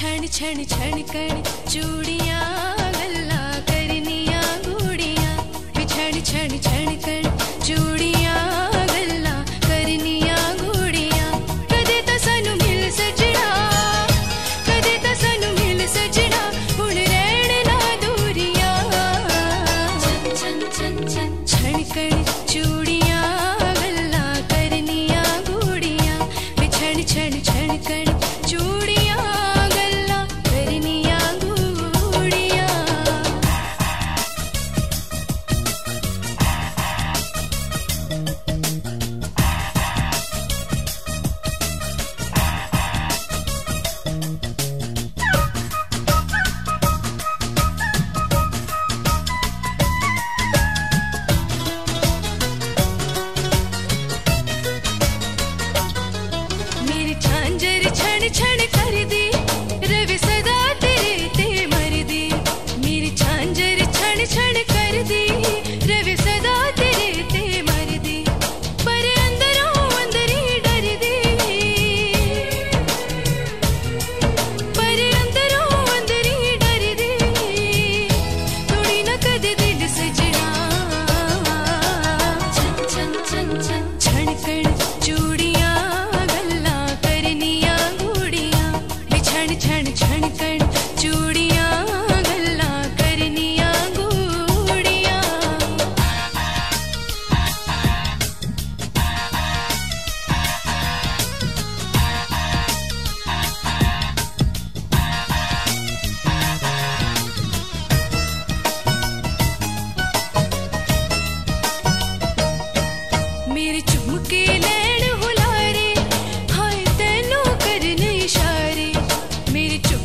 छण छण छण कण चूड़िया गल्ला करनिया गुड़िया। बिछण छण छण कण कर दी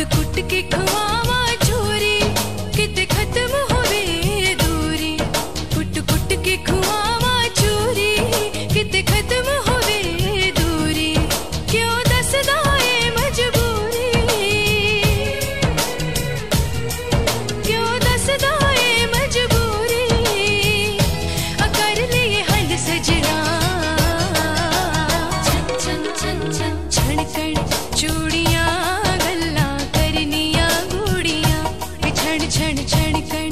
குட்டு குட்டு கேக்குவாவா क्षण क्षण क्षण